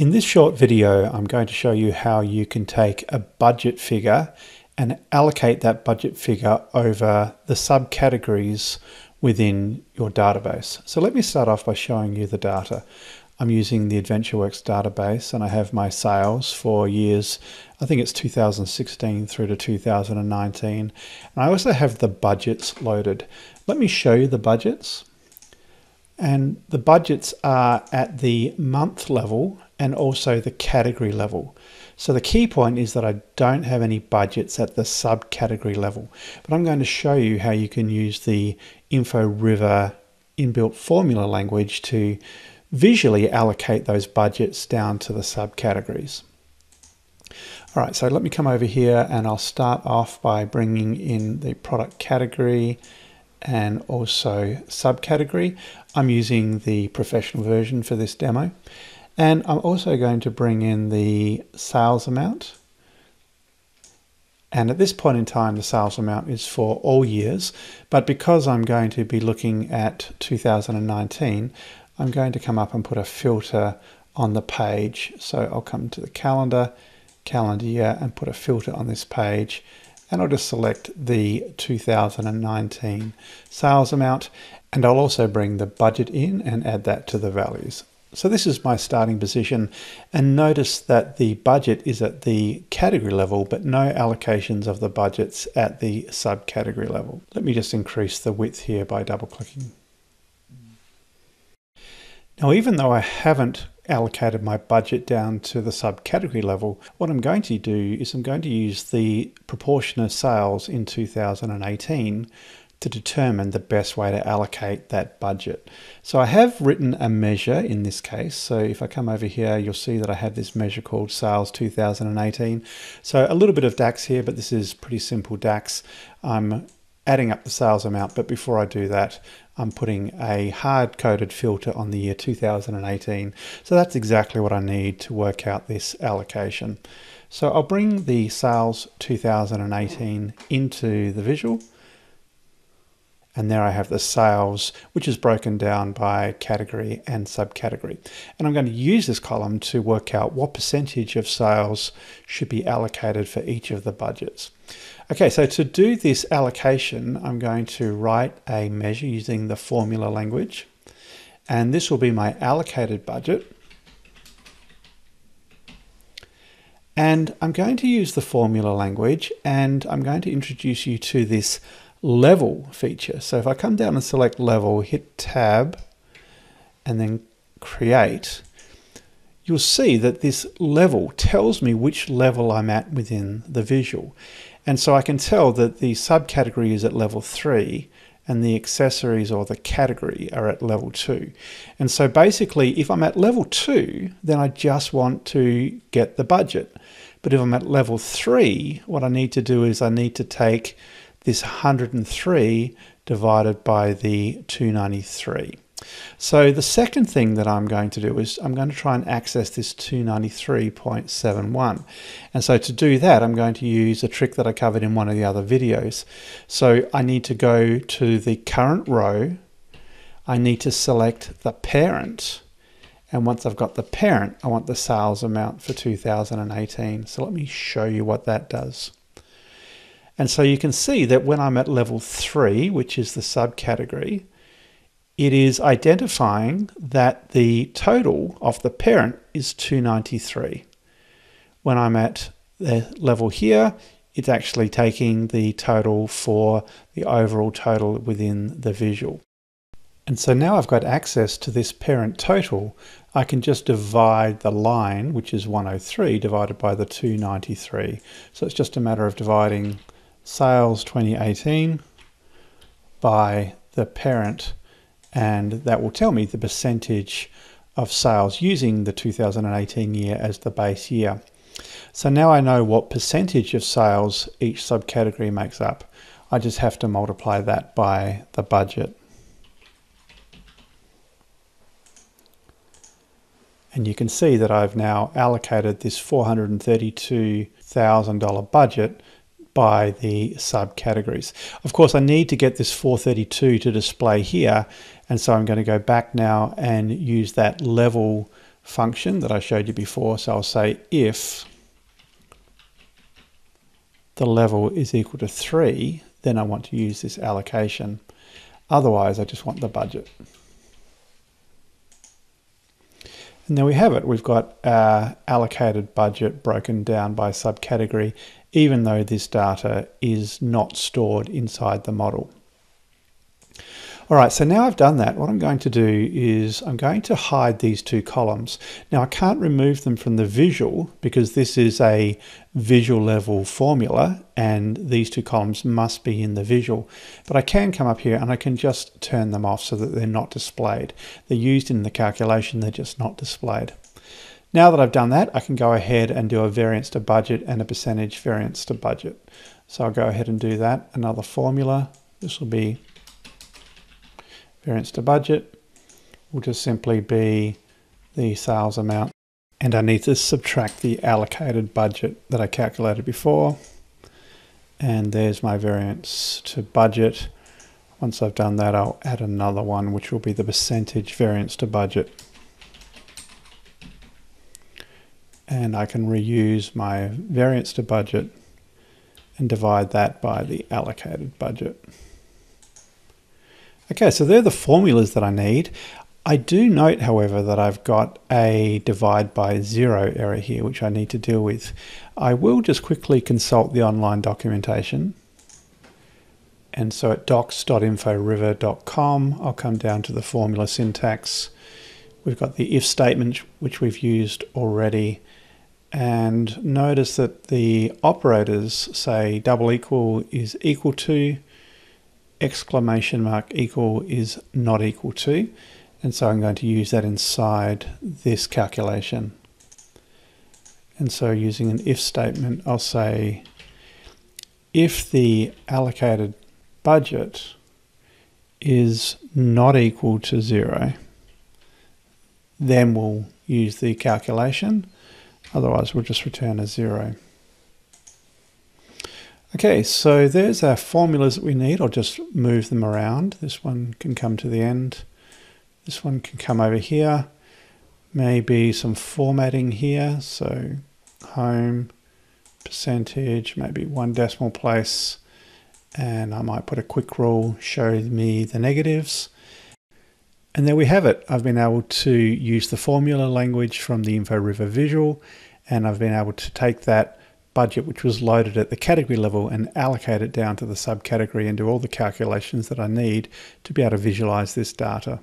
In this short video, I'm going to show you how you can take a budget figure and allocate that budget figure over the subcategories within your database. So let me start off by showing you the data. I'm using the AdventureWorks database and I have my sales for years, I think it's 2016 through to 2019. And I also have the budgets loaded. Let me show you the budgets. And the budgets are at the month level and also the category level. So the key point is that I don't have any budgets at the subcategory level, but I'm going to show you how you can use the Inforiver inbuilt formula language to visually allocate those budgets down to the subcategories. All right, so let me come over here and I'll start off by bringing in the product category and also subcategory. I'm using the professional version for this demo. And I'm also going to bring in the sales amount. And at this point in time, the sales amount is for all years. But because I'm going to be looking at 2019, I'm going to come up and put a filter on the page. So I'll come to the calendar, calendar year, and put a filter on this page and I'll just select the 2019 sales amount and I'll also bring the budget in and add that to the values. So this is my starting position and notice that the budget is at the category level but no allocations of the budgets at the subcategory level. Let me just increase the width here by double clicking. Now even though I haven't allocated my budget down to the subcategory level, what I'm going to do is I'm going to use the proportion of sales in 2018 to determine the best way to allocate that budget. So I have written a measure in this case. So if I come over here, you'll see that I have this measure called sales 2018. So a little bit of DAX here, but this is pretty simple DAX. I'm adding up the sales amount, but before I do that, I'm putting a hard-coded filter on the year 2018. So that's exactly what I need to work out this allocation. So I'll bring the sales 2018 into the visual. And there I have the sales, which is broken down by category and subcategory. And I'm going to use this column to work out what percentage of sales should be allocated for each of the budgets. Okay, so to do this allocation, I'm going to write a measure using the formula language. And this will be my allocated budget. And I'm going to use the formula language and I'm going to introduce you to this level feature. So if I come down and select level, hit tab, and then create, you'll see that this level tells me which level I'm at within the visual. And so I can tell that the subcategory is at level three and the accessories or the category are at level two. And so basically, if I'm at level two, then I just want to get the budget. But if I'm at level three, what I need to do is I need to take this 103 divided by the 293. So the second thing that I'm going to do is I'm going to try and access this 293.71. And so to do that, I'm going to use a trick that I covered in one of the other videos. So I need to go to the current row. I need to select the parent. And once I've got the parent, I want the sales amount for 2018. So let me show you what that does. And so you can see that when I'm at level three, which is the subcategory, it is identifying that the total of the parent is 293. When I'm at the level here, it's actually taking the total for the overall total within the visual. And so now I've got access to this parent total, I can just divide the line, which is 103, divided by the 293. So it's just a matter of dividing sales 2018 by the parent and that will tell me the percentage of sales using the 2018 year as the base year. So now I know what percentage of sales each subcategory makes up. I just have to multiply that by the budget. And you can see that I've now allocated this $432,000 budget by the subcategories. Of course, I need to get this 432 to display here, and so I'm going to go back now and use that level function that I showed you before. So I'll say if the level is equal to 3, then I want to use this allocation. Otherwise, I just want the budget. And there we have it. We've got our allocated budget broken down by subcategory, even though this data is not stored inside the model. All right, so now I've done that, what I'm going to do is I'm going to hide these two columns. Now I can't remove them from the visual because this is a visual level formula and these two columns must be in the visual. But I can come up here and I can just turn them off so that they're not displayed. They're used in the calculation, they're just not displayed. Now that I've done that, I can go ahead and do a variance to budget and a percentage variance to budget. So I'll go ahead and do that. Another formula. This will be variance to budget will just simply be the sales amount. And I need to subtract the allocated budget that I calculated before. And there's my variance to budget. Once I've done that, I'll add another one, which will be the percentage variance to budget. And I can reuse my variance to budget and divide that by the allocated budget. Okay, so they're the formulas that I need. I do note, however, that I've got a divide by zero error here, which I need to deal with. I will just quickly consult the online documentation. And so at docs.inforiver.com, I'll come down to the formula syntax. We've got the if statement, which we've used already. And notice that the operators say double equal is equal to, exclamation mark equal is not equal to. And so I'm going to use that inside this calculation. And so using an if statement, I'll say if the allocated budget is not equal to zero, then we'll use the calculation. Otherwise, we'll just return a zero. Okay, so there's our formulas that we need. I'll just move them around. This one can come to the end. This one can come over here. Maybe some formatting here. So home, percentage, maybe one decimal place. And I might put a quick rule, show me the negatives. And there we have it. I've been able to use the formula language from the Inforiver visual, and I've been able to take that budget which was loaded at the category level and allocate it down to the subcategory and do all the calculations that I need to be able to visualize this data.